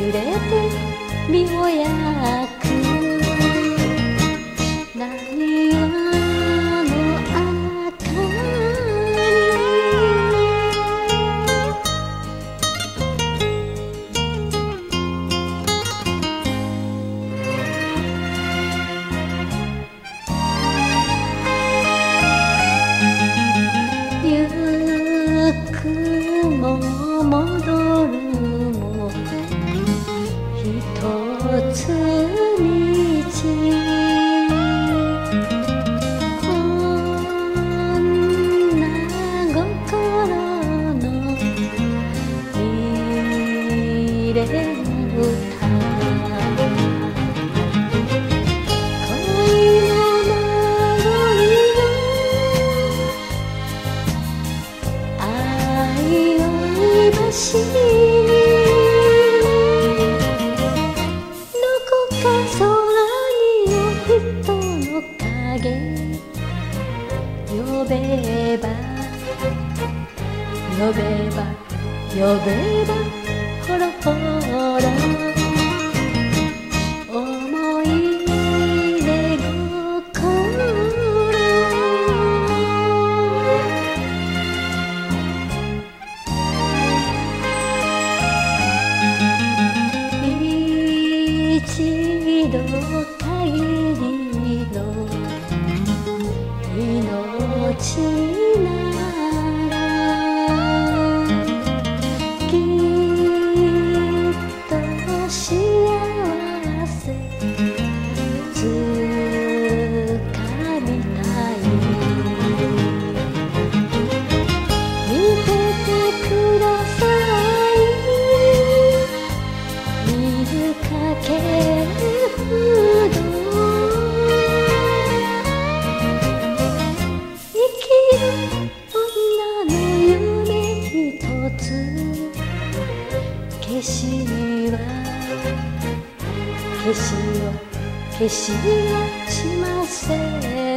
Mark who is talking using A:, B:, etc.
A: 揺れて身をやかれ合べば呼べば呼べばほろほろ。起来。は消しを消しをしません。